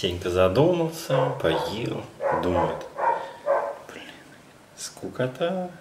Сенька задумался, поел, думает. Блин, скукота.